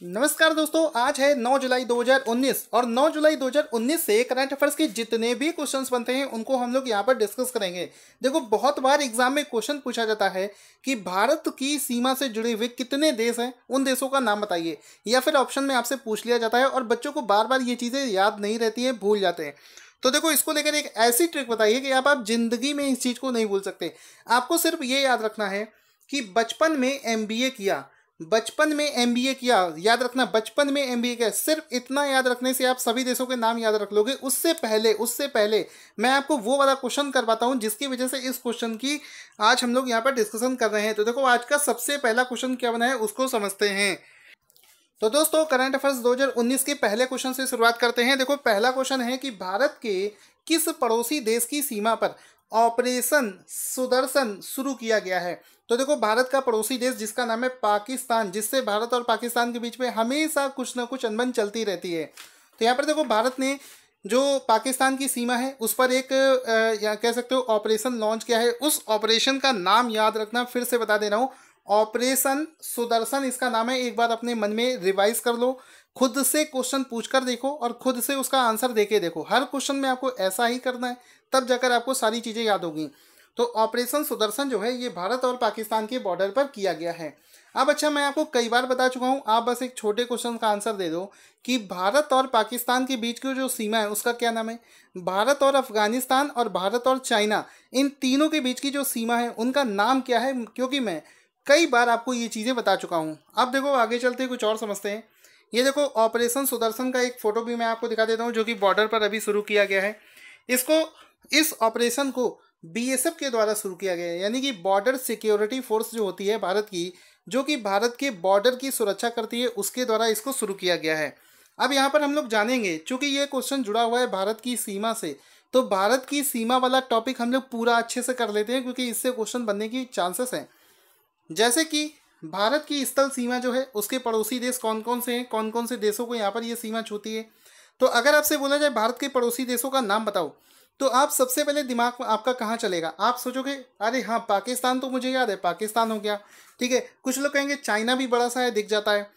नमस्कार दोस्तों, आज है 9 जुलाई 2019 और 9 जुलाई 2019 से करंट अफेयर्स के जितने भी क्वेश्चंस बनते हैं, उनको हम लोग यहाँ पर डिस्कस करेंगे। देखो, बहुत बार एग्ज़ाम में क्वेश्चन पूछा जाता है कि भारत की सीमा से जुड़े हुए कितने देश हैं, उन देशों का नाम बताइए। या फिर ऑप्शन में आपसे पूछ लिया जाता है और बच्चों को बार बार ये चीज़ें याद नहीं रहती हैं, भूल जाते हैं। तो देखो, इसको लेकर एक ऐसी ट्रिक बताइए कि आप आप ज़िंदगी में इस चीज़ को नहीं भूल सकते। आपको सिर्फ़ ये याद रखना है कि बचपन में एमबीए किया बचपन में एमबीए किया, याद रखना, बचपन में एम किया, सिर्फ़ इतना याद रखने से आप सभी देशों के नाम याद रख लोगे। उससे पहले उससे पहले मैं आपको वो वाला क्वेश्चन करवाता हूँ, जिसकी वजह से इस क्वेश्चन की आज हम लोग यहाँ पर डिस्कशन कर रहे हैं। तो देखो, आज का सबसे पहला क्वेश्चन क्या बना है, उसको समझते हैं। तो दोस्तों करंट अफेयर्स 2019 के पहले क्वेश्चन से शुरुआत करते हैं। देखो, पहला क्वेश्चन है कि भारत के किस पड़ोसी देश की सीमा पर ऑपरेशन सुदर्शन शुरू किया गया है। तो देखो, भारत का पड़ोसी देश जिसका नाम है पाकिस्तान, जिससे भारत और पाकिस्तान के बीच में हमेशा कुछ ना कुछ अनबन चलती रहती है। तो यहाँ पर देखो, भारत ने जो पाकिस्तान की सीमा है, उस पर एक या कह सकते हो, ऑपरेशन लॉन्च किया है। उस ऑपरेशन का नाम याद रखना, फिर से बता दे रहा हूँ। ऑपरेशन सुदर्शन, इसका नाम है, एक बार अपने मन में रिवाइज कर लो। खुद से क्वेश्चन पूछकर देखो और खुद से उसका आंसर देके देखो। हर क्वेश्चन में आपको ऐसा ही करना है, तब जाकर आपको सारी चीज़ें याद होगी। तो ऑपरेशन सुदर्शन जो है, ये भारत और पाकिस्तान के बॉर्डर पर किया गया है। अब अच्छा मैं आपको कई बार बता चुका हूँ, आप बस एक छोटे क्वेश्चन का आंसर दे दो कि भारत और पाकिस्तान के बीच की जो सीमा है, उसका क्या नाम है? भारत और अफ़गानिस्तान और भारत और चाइना, इन तीनों के बीच की जो सीमा है, उनका नाम क्या है? क्योंकि मैं कई बार आपको ये चीज़ें बता चुका हूँ। अब देखो, आगे चलते कुछ और समझते हैं। ये देखो, ऑपरेशन सुदर्शन का एक फ़ोटो भी मैं आपको दिखा देता हूँ, जो कि बॉर्डर पर अभी शुरू किया गया है। इसको, इस ऑपरेशन को बीएसएफ के द्वारा शुरू किया गया है, यानी कि बॉर्डर सिक्योरिटी फोर्स जो होती है भारत की, जो कि भारत के बॉर्डर की सुरक्षा करती है, उसके द्वारा इसको शुरू किया गया है। अब यहाँ पर हम लोग जानेंगे, चूँकि ये क्वेश्चन जुड़ा हुआ है भारत की सीमा से तो भारत की सीमा वाला टॉपिक हम लोग पूरा अच्छे से कर लेते हैं, क्योंकि इससे क्वेश्चन बनने की चांसेस हैं। जैसे कि भारत की स्थल सीमा जो है, उसके पड़ोसी देश कौन कौन से हैं कौन कौन से देशों को यहाँ पर ये सीमा छूती है? तो अगर आपसे बोला जाए भारत के पड़ोसी देशों का नाम बताओ तो आप सबसे पहले दिमाग में आपका कहाँ चलेगा? आप सोचोगे, अरे हाँ पाकिस्तान तो मुझे याद है, पाकिस्तान हो गया। ठीक है, कुछ लोग कहेंगे, चाइना भी बड़ा सा है, दिख जाता है।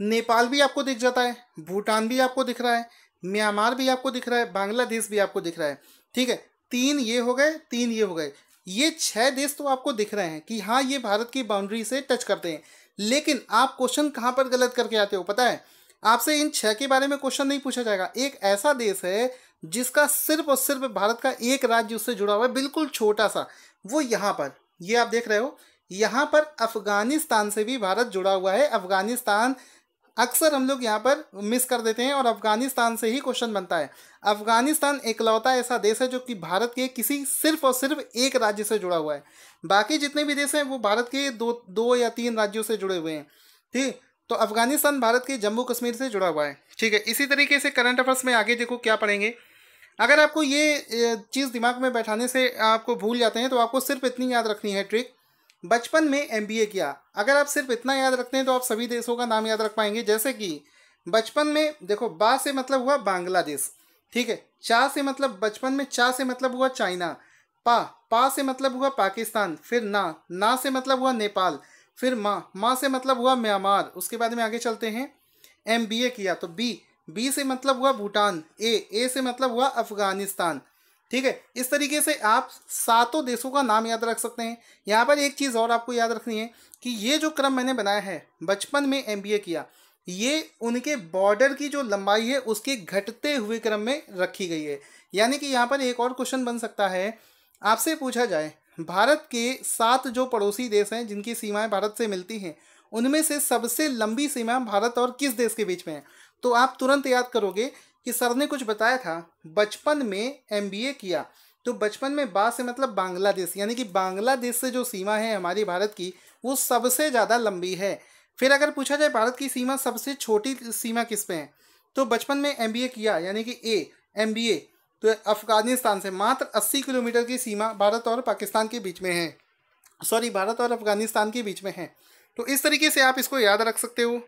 नेपाल भी आपको दिख जाता है, भूटान भी आपको दिख रहा है, म्यांमार भी आपको दिख रहा है, बांग्लादेश भी आपको दिख रहा है। ठीक है, तीन ये हो गए, तीन ये हो गए। ये छह देश तो आपको दिख रहे हैं कि हाँ ये भारत की बाउंड्री से टच करते हैं। लेकिन आप क्वेश्चन कहाँ पर गलत करके आते हो, पता है? आपसे इन छह के बारे में क्वेश्चन नहीं पूछा जाएगा। एक ऐसा देश है जिसका सिर्फ़ और सिर्फ़ भारत का एक राज्य उससे जुड़ा हुआ है, बिल्कुल छोटा सा। वो यहाँ पर, ये आप देख रहे हो, यहाँ पर अफ़गानिस्तान से भी भारत जुड़ा हुआ है। अफ़गानिस्तान अक्सर हम लोग यहाँ पर मिस कर देते हैं और अफ़गानिस्तान से ही क्वेश्चन बनता है। अफ़गानिस्तान एकलौता ऐसा देश है जो कि भारत के किसी सिर्फ़ और सिर्फ़ एक राज्य से जुड़ा हुआ है। बाकी जितने भी देश हैं, वो भारत के दो दो या तीन राज्यों से जुड़े हुए हैं। ठीक? तो अफ़गानिस्तान भारत के जम्मू कश्मीर से जुड़ा हुआ है। ठीक है? इसी तरीके से करंट अफेयर्स में आगे देखो क्या पढ़ेंगे। अगर आपको ये चीज़ दिमाग में बैठाने से आपको भूल जाते हैं तो आपको सिर्फ़ इतनी याद रखनी है ट्रिक बचपन में एमबीए किया। अगर आप सिर्फ़ इतना याद रखते हैं तो आप सभी देशों का नाम याद रख पाएँगे। जैसे कि बचपन में, देखो, बा से मतलब हुआ बांग्लादेश, ठीक है? चा से मतलब बचपन में, चा से मतलब हुआ चाइना, पा पा से मतलब हुआ पाकिस्तान, फिर ना ना से मतलब हुआ नेपाल, फिर माँ माँ से मतलब हुआ म्यांमार। उसके बाद में आगे चलते हैं। एमबीए किया तो बी बी से मतलब हुआ भूटान ए ए से मतलब हुआ अफ़गानिस्तान ठीक है? इस तरीके से आप सातों देशों का नाम याद रख सकते हैं। यहाँ पर एक चीज़ और आपको याद रखनी है कि ये जो क्रम मैंने बनाया है, बचपन में एमबीए किया, ये उनके बॉर्डर की जो लंबाई है, उसके घटते हुए क्रम में रखी गई है। यानी कि यहाँ पर एक और क्वेश्चन बन सकता है। आपसे पूछा जाए, भारत के सात जो पड़ोसी देश हैं, जिनकी सीमाएँ भारत से मिलती हैं, उनमें से सबसे लंबी सीमा भारत और किस देश के बीच में है? तो आप तुरंत याद करोगे कि सर ने कुछ बताया था, बचपन में एमबीए किया। तो बचपन में बा से मतलब बांग्लादेश, यानी कि बांग्लादेश से जो सीमा है हमारी भारत की, वो सबसे ज़्यादा लंबी है। फिर अगर पूछा जाए भारत की सीमा सबसे छोटी सीमा किस पे है? तो बचपन में एमबीए किया, यानी कि ए एम तो अफ़गानिस्तान से मात्र 80 किलोमीटर की सीमा भारत और पाकिस्तान के बीच में है। सॉरी, भारत और अफ़गानिस्तान के बीच में है। तो इस तरीके से आप इसको याद रख सकते हो।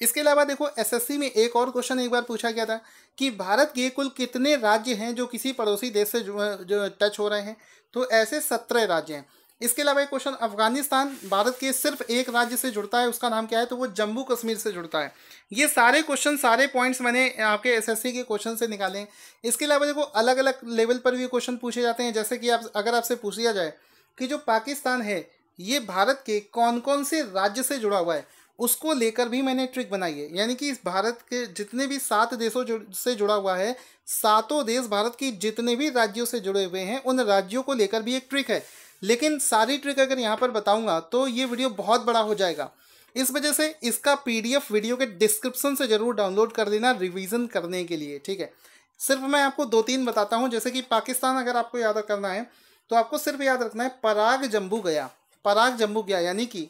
इसके अलावा देखो एसएससी में एक और क्वेश्चन एक बार पूछा गया था कि भारत के कुल कितने राज्य हैं जो किसी पड़ोसी देश से जो, जो टच हो रहे हैं? तो ऐसे सत्रह राज्य हैं। इसके अलावा एक क्वेश्चन अफ़गानिस्तान भारत के सिर्फ़ एक राज्य से जुड़ता है उसका नाम क्या है? तो वो जम्मू कश्मीर से जुड़ता है। ये सारे क्वेश्चन सारे पॉइंट्स मैंने आपके एसएससी के क्वेश्चन से निकाले हैं। इसके अलावा देखो अलग अलग लेवल पर भी क्वेश्चन पूछे जाते हैं। जैसे कि आप अगर आपसे पूछ लिया जाए कि जो पाकिस्तान है ये भारत के कौन कौन से राज्य से जुड़ा हुआ है? उसको लेकर भी मैंने ट्रिक बनाई है। यानी कि इस भारत के जितने भी सात देशों जुड़, से जुड़ा हुआ है सातों देश भारत की जितने भी राज्यों से जुड़े हुए हैं उन राज्यों को लेकर भी एक ट्रिक है। लेकिन सारी ट्रिक अगर यहाँ पर बताऊँगा तो ये वीडियो बहुत बड़ा हो जाएगा। इस वजह से इसका पीडीएफ वीडियो के डिस्क्रिप्शन से ज़रूर डाउनलोड कर लेना रिवीजन करने के लिए ठीक है? सिर्फ़ मैं आपको दो तीन बताता हूँ जैसे कि पाकिस्तान अगर आपको याद करना है तो आपको सिर्फ़ याद रखना है पराग जम्बू गया। पराग जम्बू गया यानी कि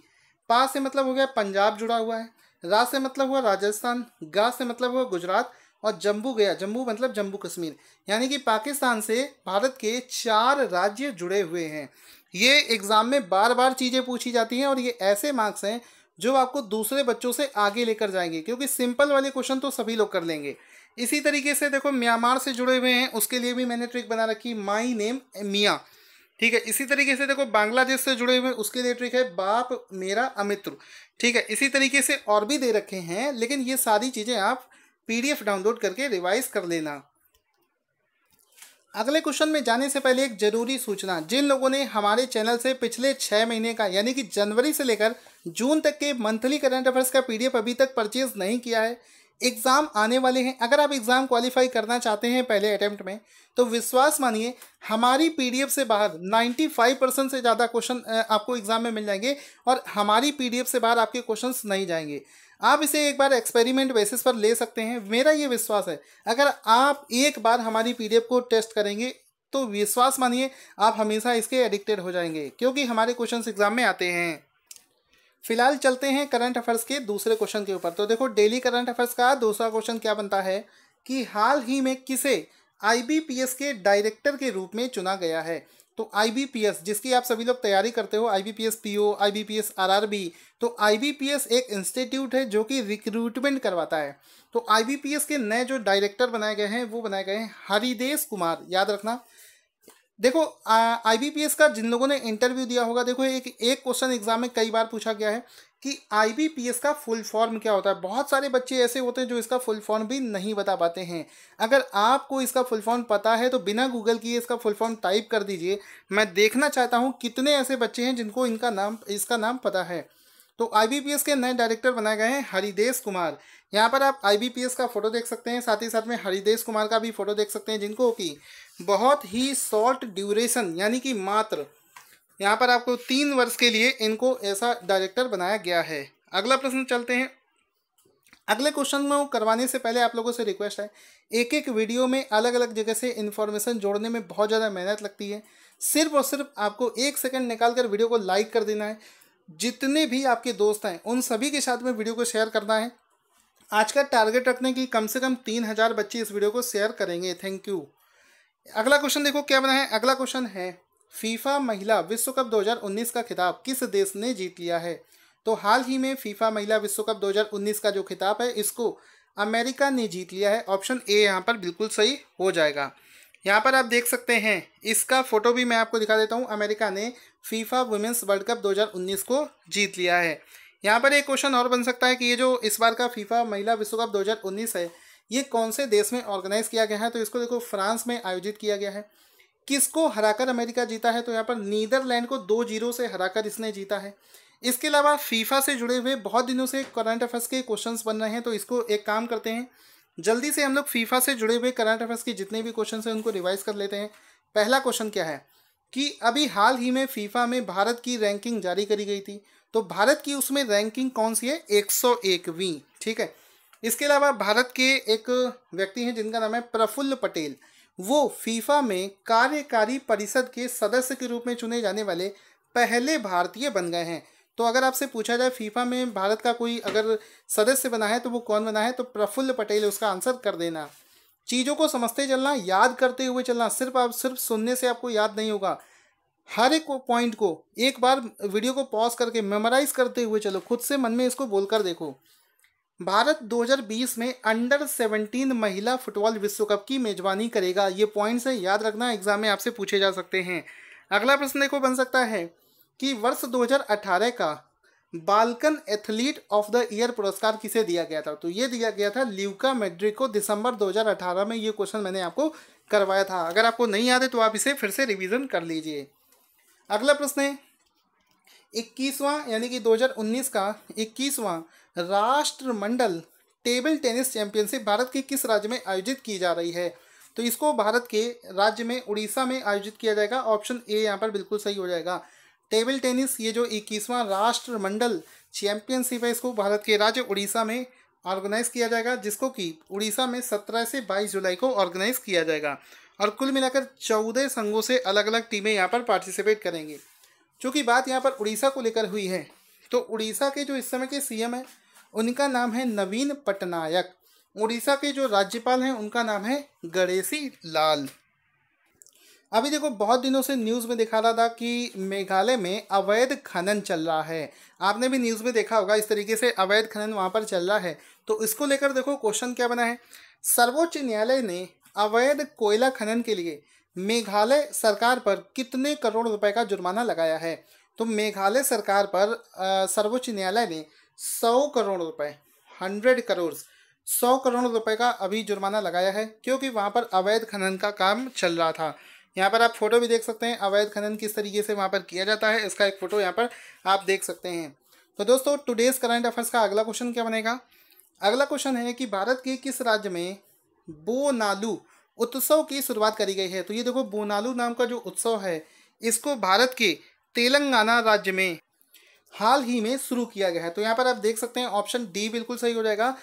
पा से मतलब हो गया पंजाब जुड़ा हुआ है, रा से मतलब हुआ राजस्थान, गा से मतलब हुआ गुजरात और जम्बू गया, जम्मू मतलब जम्मू कश्मीर। यानी कि पाकिस्तान से भारत के चार राज्य जुड़े हुए हैं। ये एग्ज़ाम में बार बार चीज़ें पूछी जाती हैं और ये ऐसे मार्क्स हैं जो आपको दूसरे बच्चों से आगे लेकर जाएँगे, क्योंकि सिंपल वाले क्वेश्चन तो सभी लोग कर लेंगे। इसी तरीके से देखो, म्यांमार से जुड़े हुए हैं, उसके लिए भी मैंने ट्रिक बना रखी, माई नेम मियाँ। ठीक है, इसी तरीके से देखो, बांग्लादेश से जुड़े हुए, उसके लिए ट्रिक है, बाप मेरा अमित्र। ठीक है, इसी तरीके से और भी दे रखे हैं, लेकिन ये सारी चीज़ें आप पीडीएफ डाउनलोड करके रिवाइज कर लेना। अगले क्वेश्चन में जाने से पहले एक ज़रूरी सूचना। जिन लोगों ने हमारे चैनल से पिछले छः महीने का, यानी कि जनवरी से लेकर जून तक के मंथली करंट अफेयर्स का पीडीएफ अभी तक परचेज नहीं किया है एग्ज़ाम आने वाले हैं। अगर आप एग्ज़ाम क्वालिफाई करना चाहते हैं पहले अटेम्प्ट में तो विश्वास मानिए, हमारी पीडीएफ से बाहर 95 परसेंट से ज़्यादा क्वेश्चन आपको एग्ज़ाम में मिल जाएँगे और हमारी पीडीएफ से बाहर आपके क्वेश्चंस नहीं जाएँगे। आप इसे एक बार एक्सपेरिमेंट बेसिस पर ले सकते हैं। मेरा ये विश्वास है, अगर आप एक बार हमारी पीडीएफ को टेस्ट करेंगे तो विश्वास मानिए, आप हमेशा इसके एडिक्टेड हो जाएँगे, क्योंकि हमारे क्वेश्चन एग्ज़ाम में आते हैं। फ़िलहाल चलते हैं करंट अफेयर्स के दूसरे क्वेश्चन के ऊपर। तो देखो डेली करंट अफेयर्स का दूसरा क्वेश्चन क्या बनता है कि हाल ही में किसे आईबीपीएस के डायरेक्टर के रूप में चुना गया है? तो आईबीपीएस जिसकी आप सभी लोग तैयारी करते हो आईबीपीएस पीओ आईबीपीएस आरआरबी तो आईबीपीएस एक इंस्टीट्यूट है जो कि रिक्रूटमेंट करवाता है। तो आईबीपीएस के नए जो डायरेक्टर बनाए गए हैं, वो बनाए गए हैं हरिदेश कुमार। याद रखना देखो आईबीपीएस का जिन लोगों ने इंटरव्यू दिया होगा, देखो, एक एक क्वेश्चन एग्ज़ाम में कई बार पूछा गया है कि आईबीपीएस का फुल फॉर्म क्या होता है। बहुत सारे बच्चे ऐसे होते हैं जो इसका फुल फॉर्म भी नहीं बता पाते हैं। अगर आपको इसका फुल फॉर्म पता है तो बिना गूगल किए इसका फुल फॉर्म टाइप कर दीजिए। मैं देखना चाहता हूँ कितने ऐसे बच्चे हैं जिनको इनका नाम, इसका नाम पता है। तो आईबीपीएस के नए डायरेक्टर बनाए गए हैं हरिदेश कुमार। यहाँ पर आप आईबीपीएस का फ़ोटो देख सकते हैं, साथ ही साथ में हरिदेश कुमार का भी फ़ोटो देख सकते हैं जिनको कि बहुत ही शॉर्ट ड्यूरेशन यानी कि मात्र। यहाँ पर आपको तीन वर्ष के लिए इनको ऐसा डायरेक्टर बनाया गया है। अगला प्रश्न चलते हैं। अगले क्वेश्चन में करवाने से पहले आप लोगों से रिक्वेस्ट है एक एक वीडियो में अलग अलग जगह से इन्फॉर्मेशन जोड़ने में बहुत ज़्यादा मेहनत लगती है। सिर्फ़ और सिर्फ़ आपको एक सेकंड निकाल कर वीडियो को लाइक कर देना है। जितने भी आपके दोस्त हैं, उन सभी के साथ में वीडियो को शेयर करना है। आज का टारगेट रखने की कम से कम तीन हज़ार बच्चे इस वीडियो को शेयर करेंगे। थैंक यू अगला क्वेश्चन देखो, क्या बना है? अगला क्वेश्चन है फीफा महिला विश्व कप 2019 का खिताब किस देश ने जीत लिया है? तो हाल ही में फीफा महिला विश्व कप 2019 का जो खिताब है, इसको अमेरिका ने जीत लिया है। ऑप्शन ए यहाँ पर बिल्कुल सही हो जाएगा। यहाँ पर आप देख सकते हैं, इसका फ़ोटो भी मैं आपको दिखा देता हूँ। अमेरिका ने फीफा वुमेंस वर्ल्ड कप 2019 को जीत लिया है। यहाँ पर एक क्वेश्चन और बन सकता है कि ये जो इस बार का फीफा महिला विश्व कप 2019 है, ये कौन से देश में ऑर्गेनाइज किया गया है? तो इसको देखो, फ्रांस में आयोजित किया गया है। किसको हराकर अमेरिका जीता है? तो यहाँ पर नीदरलैंड को दो ज़ीरो से हराकर इसने जीता है। इसके अलावा फीफा से जुड़े हुए बहुत दिनों से करंट अफेयर्स के क्वेश्चंस बन रहे हैं तो इसको एक काम करते हैं। जल्दी से हम लोग फीफा से जुड़े हुए करंट अफेयर्स के जितने भी क्वेश्चन हैं, उनको रिवाइज कर लेते हैं। पहला क्वेश्चन क्या है? कि अभी हाल ही में फीफा में भारत की रैंकिंग जारी करी गई थी। तो भारत की उसमें रैंकिंग कौन सी है? एक सौ एकवीं, ठीक है? इसके अलावा भारत के एक व्यक्ति हैं जिनका नाम है प्रफुल्ल पटेल। वो फीफा में कार्यकारी परिषद के सदस्य के रूप में चुने जाने वाले पहले भारतीय बन गए हैं। तो अगर आपसे पूछा जाए, फीफा में भारत का कोई अगर सदस्य बना है तो वो कौन बना है? तो प्रफुल्ल पटेल, उसका आंसर कर देना। चीज़ों को समझते चलना, याद करते हुए चलना, सिर्फ़ आप, सिर्फ़ सुनने से आपको याद नहीं होगा। हर एक पॉइंट को एक बार वीडियो को पॉज करके मेमोराइज करते हुए चलो, खुद से मन में इसको बोलकर देखो। भारत 2020 में अंडर 17 महिला फुटबॉल विश्व कप की मेजबानी करेगा। ये पॉइंट्स है, याद रखना एग्ज़ाम में आपसे पूछे जा सकते हैं। अगला प्रश्न देखो, बन सकता है कि वर्ष 2018 का Balkan athlete of the year पुरस्कार किसे दिया गया था? तो ये दिया गया था ल्यूका मेड्रिक को दिसंबर 2018 में ये क्वेश्चन मैंने आपको करवाया था। अगर आपको नहीं याद है तो आप इसे फिर से रिवीजन कर लीजिए। अगला प्रश्न है, इक्कीसवां यानी कि 2019 का इक्कीसवां राष्ट्रमंडल टेबल टेनिस चैंपियनशिप भारत के किस राज्य में आयोजित की जा रही है? तो इसको भारत के राज्य में उड़ीसा में आयोजित किया जाएगा। ऑप्शन ए यहाँ पर बिल्कुल सही हो जाएगा। टेबल टेनिस, ये जो इक्कीसवां राष्ट्रमंडल चैंपियनशिप है, इसको भारत के राज्य उड़ीसा में ऑर्गेनाइज किया जाएगा, जिसको कि उड़ीसा में सत्रह से बाईस जुलाई को ऑर्गेनाइज किया जाएगा। और कुल मिलाकर चौदह संघों से अलग अलग टीमें यहाँ पर पार्टिसिपेट करेंगी। चूँकि बात यहाँ पर उड़ीसा को लेकर हुई है तो उड़ीसा के जो इस समय के सीएम हैं, उनका नाम है नवीन पटनायक। उड़ीसा के जो राज्यपाल हैं, उनका नाम है गणेशी लाल अभी देखो, बहुत दिनों से न्यूज़ में दिखा रहा था कि मेघालय में अवैध खनन चल रहा है। आपने भी न्यूज़ में देखा होगा, इस तरीके से अवैध खनन वहाँ पर चल रहा है। तो इसको लेकर देखो क्वेश्चन क्या बना है? सर्वोच्च न्यायालय ने अवैध कोयला खनन के लिए मेघालय सरकार पर कितने करोड़ रुपए का जुर्माना लगाया है? तो मेघालय सरकार पर सर्वोच्च न्यायालय ने सौ करोड़ रुपए हंड्रेड करोड़ सौ करोड़ रुपए का अभी जुर्माना लगाया है, क्योंकि वहाँ पर अवैध खनन का काम चल रहा था। यहाँ पर आप फ़ोटो भी देख सकते हैं, अवैध खनन किस तरीके से वहाँ पर किया जाता है, इसका एक फ़ोटो यहाँ पर आप देख सकते हैं। तो दोस्तों टुडेज करंट अफेयर्स का अगला क्वेश्चन क्या बनेगा? अगला क्वेश्चन है कि भारत के किस राज्य में बोनालू उत्सव की शुरुआत करी गई है? तो ये देखो, बोनालू नाम का जो उत्सव है, इसको भारत के तेलंगाना राज्य में हाल ही में शुरू किया गया है। तो यहाँ पर आप देख सकते हैं ऑप्शन डी बिल्कुल सही हो जाएगा।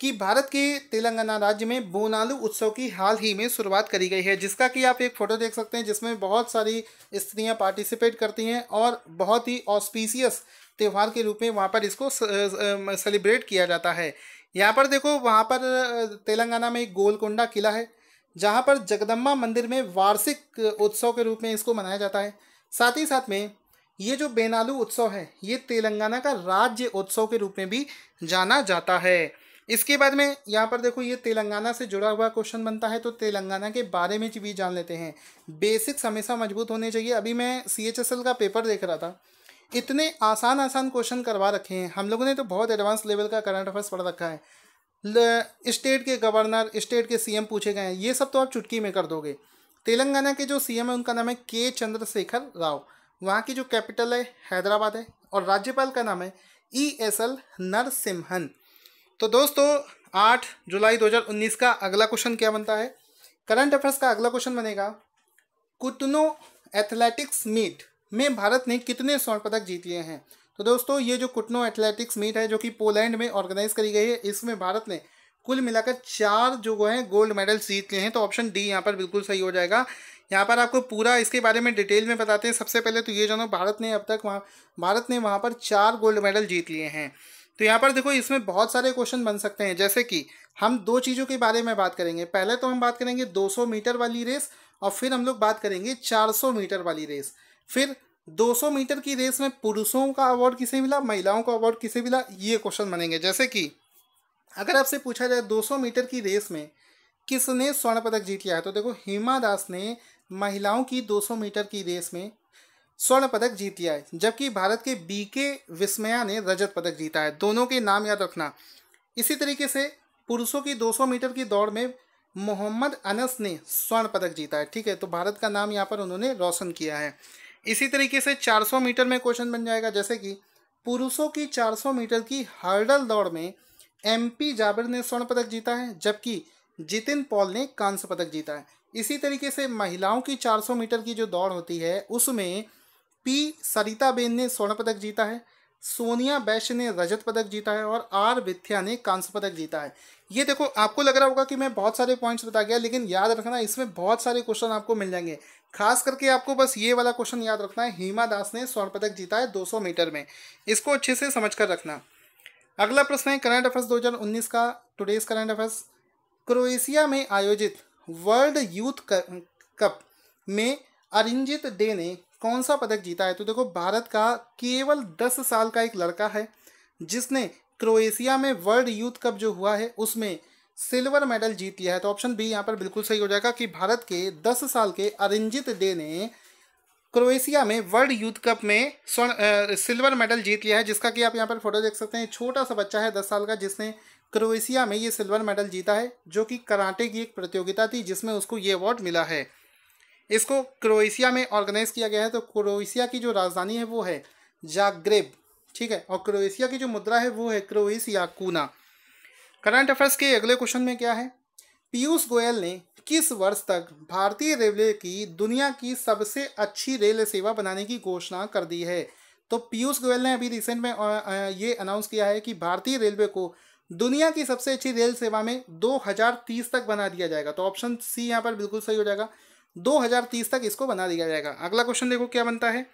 कि भारत के तेलंगाना राज्य में बोनालू उत्सव की हाल ही में शुरुआत करी गई है, जिसका कि आप एक फ़ोटो देख सकते हैं, जिसमें बहुत सारी स्त्रियाँ पार्टिसिपेट करती हैं और बहुत ही ऑस्पीसियस त्यौहार के रूप में वहाँ पर इसको सेलिब्रेट किया जाता है। यहाँ पर देखो, वहाँ पर तेलंगाना में एक गोलकोंडा किला है, जहाँ पर जगदम्बा मंदिर में वार्षिक उत्सव के रूप में इसको मनाया जाता है। साथ ही साथ में ये जो बेनालू उत्सव है, ये तेलंगाना का राज्य उत्सव के रूप में भी जाना जाता है। इसके बाद में यहाँ पर देखो ये तेलंगाना से जुड़ा हुआ क्वेश्चन बनता है तो तेलंगाना के बारे में भी जान लेते हैं। बेसिक्स हमेशा मज़बूत होने चाहिए। अभी मैं सी का पेपर देख रहा था। इतने आसान आसान क्वेश्चन करवा रखे हैं। हम लोगों ने तो बहुत एडवांस लेवल का करंट अफेयर्स पढ़ रखा है। स्टेट के गवर्नर स्टेट के सीएम पूछे गए हैं। ये सब तो आप चुटकी में कर दोगे। तेलंगाना के जो सीएम है, उनका नाम है के चंद्रशेखर राव। वहाँ की जो कैपिटल है, हैदराबाद है। और राज्यपाल का नाम है ई एस एल नरसिम्हन। तो दोस्तों, आठ जुलाई 2019 का अगला क्वेश्चन क्या बनता है? करंट अफेयर्स का अगला क्वेश्चन बनेगा। कुटनो एथलेटिक्स मीट में भारत ने कितने स्वर्ण पदक जीत लिए हैं? तो दोस्तों, ये जो कुटनो एथलेटिक्स मीट है, जो कि पोलैंड में ऑर्गेनाइज करी गई है, इसमें भारत ने कुल मिलाकर चार जो हैं गोल्ड मेडल्स जीत लिए हैं। तो ऑप्शन डी यहाँ पर बिल्कुल सही हो जाएगा। यहाँ पर आपको पूरा इसके बारे में डिटेल में बताते हैं। सबसे पहले तो ये जानो, भारत ने अब तक वहाँ, भारत ने वहाँ पर चार गोल्ड मेडल जीत लिए हैं। तो यहाँ पर देखो, इसमें बहुत सारे क्वेश्चन बन सकते हैं। जैसे कि हम दो चीज़ों के बारे में बात करेंगे। पहले तो हम बात करेंगे 200 मीटर वाली रेस और फिर हम लोग बात करेंगे 400 मीटर वाली रेस फिर 200 मीटर की रेस में पुरुषों का अवार्ड किसे मिला? महिलाओं का अवार्ड किसे मिला? ये क्वेश्चन बनेंगे। जैसे कि अगर आपसे पूछा जाए 200 मीटर की रेस में किसने स्वर्ण पदक जीत लिया है तो देखो, हिमा दास ने महिलाओं की 200 मीटर की रेस में स्वर्ण पदक जीत लिया है जबकि भारत के बी के विस्मया ने रजत पदक जीता है। दोनों के नाम याद रखना। इसी तरीके से पुरुषों की 200 मीटर की दौड़ में मोहम्मद अनस ने स्वर्ण पदक जीता है। ठीक है तो भारत का नाम यहाँ पर उन्होंने रोशन किया है। इसी तरीके से 400 मीटर में क्वेश्चन बन जाएगा, जैसे कि पुरुषों की 400 मीटर की हर्डल दौड़ में एम पी जाबिर ने स्वर्ण पदक जीता है, जबकि जितिन पॉल ने कांस्य पदक जीता है। इसी तरीके से महिलाओं की 400 मीटर की जो दौड़ होती है, उसमें पी सरिता बेन ने स्वर्ण पदक जीता है, सोनिया बैश ने रजत पदक जीता है और आर विथ्या ने कांस्य पदक जीता है। ये देखो, आपको लग रहा होगा कि मैं बहुत सारे पॉइंट्स बता गया, लेकिन याद रखना, इसमें बहुत सारे क्वेश्चन आपको मिल जाएँगे। खास करके आपको बस ये वाला क्वेश्चन याद रखना है, हिमा दास ने स्वर्ण पदक जीता है 200 मीटर में। इसको अच्छे से समझ कर रखना। अगला प्रश्न है करंट अफेयर्स 2019 का टुडेज करंट अफेयर्स क्रोएशिया में आयोजित वर्ल्ड यूथ कप में अरिंजित डे ने कौन सा पदक जीता है? तो देखो, भारत का केवल दस साल का एक लड़का है, जिसने क्रोएशिया में वर्ल्ड यूथ कप जो हुआ है, उसमें सिल्वर मेडल जीत लिया है। तो ऑप्शन बी यहाँ पर बिल्कुल सही हो जाएगा कि भारत के दस साल के अरिंजित डे ने क्रोएशिया में वर्ल्ड यूथ कप में स्वर्ण सिल्वर मेडल जीत लिया है, जिसका कि आप यहाँ पर फ़ोटो देख सकते हैं। छोटा सा बच्चा है, दस साल का, जिसने क्रोएशिया में ये सिल्वर मेडल जीता है, जो कि कराटे की एक प्रतियोगिता थी, जिसमें उसको ये अवार्ड मिला है। इसको क्रोएशिया में ऑर्गेनाइज किया गया है तो क्रोएशिया की जो राजधानी है वो है जाग्रेब, ठीक है? और क्रोएशिया की जो मुद्रा है वो है क्रोएशिया कूना। करंट अफेयर्स के अगले क्वेश्चन में क्या है? पीयूष गोयल ने किस वर्ष तक भारतीय रेलवे की दुनिया की सबसे अच्छी रेल सेवा बनाने की घोषणा कर दी है? तो पीयूष गोयल ने अभी रिसेंट में ये अनाउंस किया है कि भारतीय रेलवे को दुनिया की सबसे अच्छी रेल सेवा में 2030 तक बना दिया जाएगा। तो ऑप्शन सी यहाँ पर बिल्कुल सही हो जाएगा। 2030 तक इसको बना दिया जाएगा। अगला क्वेश्चन देखो क्या बनता है।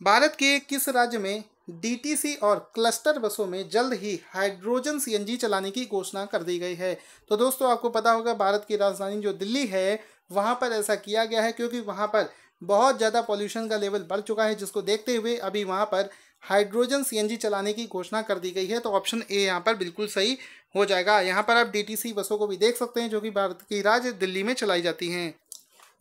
भारत के किस राज्य में डीटीसी और क्लस्टर बसों में जल्द ही हाइड्रोजन सीएनजी चलाने की घोषणा कर दी गई है? तो दोस्तों, आपको पता होगा, भारत की राजधानी जो दिल्ली है, वहाँ पर ऐसा किया गया है क्योंकि वहाँ पर बहुत ज़्यादा पॉल्यूशन का लेवल बढ़ चुका है, जिसको देखते हुए अभी वहाँ पर हाइड्रोजन सीएनजी चलाने की घोषणा कर दी गई है। तो ऑप्शन ए यहाँ पर बिल्कुल सही हो जाएगा। यहाँ पर आप डीटीसी बसों को भी देख सकते हैं, जो कि भारत की राज्य दिल्ली में चलाई जाती हैं।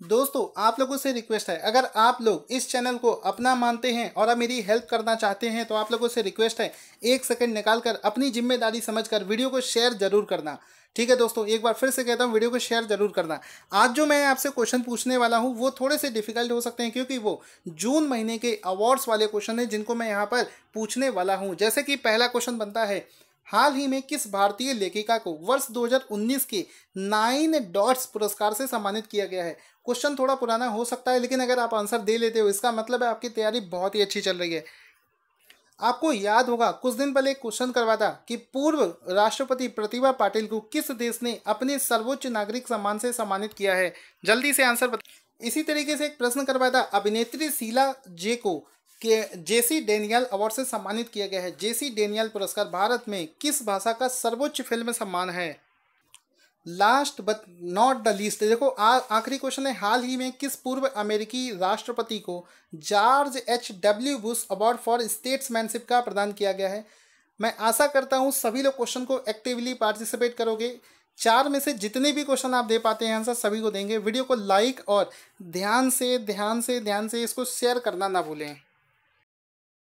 दोस्तों, आप लोगों से रिक्वेस्ट है, अगर आप लोग इस चैनल को अपना मानते हैं और अब मेरी हेल्प करना चाहते हैं तो आप लोगों से रिक्वेस्ट है, एक सेकंड निकाल कर अपनी ज़िम्मेदारी समझकर वीडियो को शेयर ज़रूर करना। ठीक है दोस्तों, एक बार फिर से कहता हूँ, वीडियो को शेयर ज़रूर करना। आज जो मैं आपसे क्वेश्चन पूछने वाला हूँ, वो थोड़े से डिफ़िकल्ट हो सकते हैं, क्योंकि वो जून महीने के अवार्ड्स वाले क्वेश्चन हैं, जिनको मैं यहाँ पर पूछने वाला हूँ। जैसे कि पहला क्वेश्चन बनता है, हाल ही में किस भारतीय लेखिका को वर्ष 2019 के नाइन डॉट्स पुरस्कार से सम्मानित किया गया है? क्वेश्चन थोड़ा पुराना हो सकता है, लेकिन अगर आप आंसर दे लेते हो, इसका मतलब है आपकी तैयारी बहुत ही अच्छी चल रही है। आपको याद होगा, कुछ दिन पहले एक क्वेश्चन करवा था कि पूर्व राष्ट्रपति प्रतिभा पाटिल को किस देश ने अपने सर्वोच्च नागरिक सम्मान से सम्मानित किया है? जल्दी से आंसर बता, इसी तरीके से एक प्रश्न करवाया था, अभिनेत्री शीला जे को के, जेसी डेनियल अवार्ड से सम्मानित किया गया है। जेसी डेनियल पुरस्कार भारत में किस भाषा का सर्वोच्च फ़िल्म सम्मान है? Last but not the least देखो आखिरी क्वेश्चन है, हाल ही में किस पूर्व अमेरिकी राष्ट्रपति को George H W Bush award for statesmanship का प्रदान किया गया है? मैं आशा करता हूँ सभी लोग क्वेश्चन को एक्टिवली पार्टिसिपेट करोगे। चार में से जितने भी क्वेश्चन आप दे पाते हैं आंसर सभी को देंगे। वीडियो को लाइक और ध्यान से ध्यान से ध्यान से इसको शेयर करना ना भूलें।